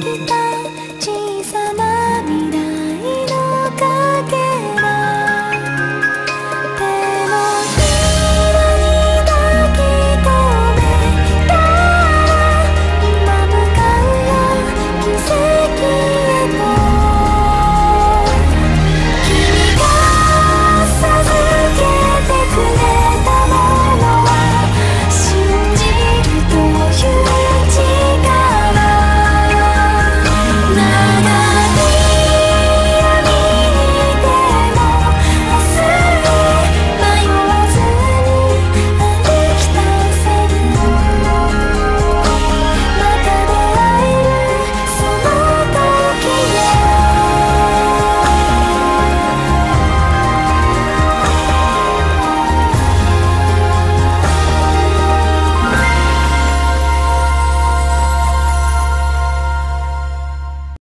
Bye.